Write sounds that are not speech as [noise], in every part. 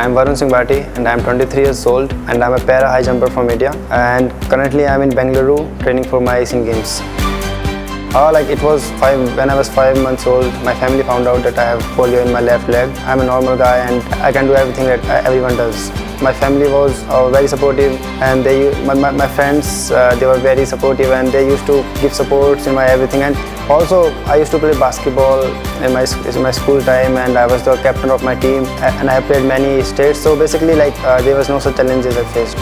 I'm Varun Singh Bhati and I'm 23 years old and I'm a para high jumper from India and currently I'm in Bengaluru training for my Asian Games. Uh, like it was five when I was five months old. My family found out that I have polio in my left leg. I'm a normal guy and I can do everything that everyone does. My family was uh, very supportive, and they my, my, my friends uh, they were very supportive, and they used to give supports in my everything. And also I used to play basketball in my in my school time, and I was the captain of my team, and I played many states. So basically, like uh, there was no such challenges I faced.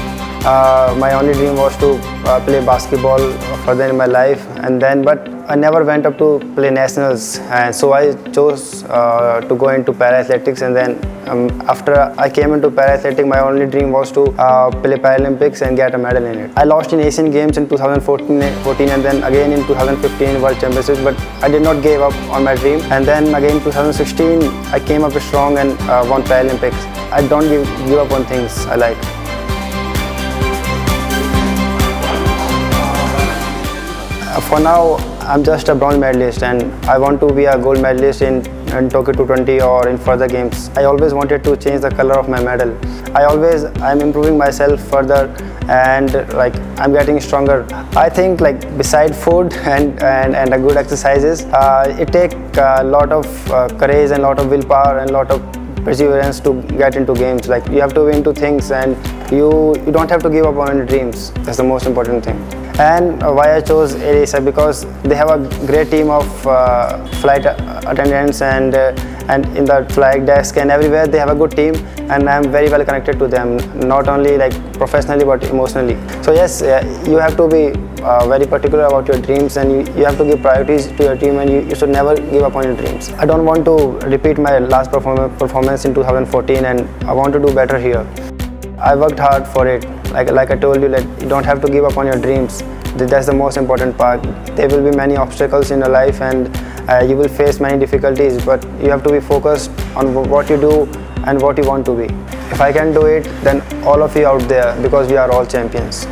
Uh, my only dream was to uh, play basketball further in my life and then but I never went up to play nationals and so I chose uh, to go into para athletics and then um, after I came into para athletics my only dream was to uh, play Paralympics and get a medal in it. I lost in Asian Games in 2014 14 and then again in 2015 World Championships but I did not give up on my dream and then again in 2016 I came up strong and uh, won Paralympics. I don't give, give up on things I like. for now, I'm just a bronze medalist and I want to be a gold medalist in, in Tokyo 220 or in further games. I always wanted to change the color of my medal. I always, I'm improving myself further and like I'm getting stronger. I think like beside food [laughs] and, and, and a good exercises, uh, it takes a lot of uh, courage and a lot of willpower and a lot of perseverance to get into games. Like you have to win into things and you, you don't have to give up on your dreams. That's the most important thing and why I chose AirAsia because they have a great team of uh, flight attendants and uh, and in the flight desk and everywhere they have a good team and I'm very well connected to them not only like professionally but emotionally. So yes uh, you have to be uh, very particular about your dreams and you, you have to give priorities to your team and you, you should never give up on your dreams. I don't want to repeat my last perform performance in 2014 and I want to do better here I worked hard for it like, like I told you, like, you don't have to give up on your dreams. That's the most important part. There will be many obstacles in your life and uh, you will face many difficulties, but you have to be focused on what you do and what you want to be. If I can do it, then all of you out there, because we are all champions.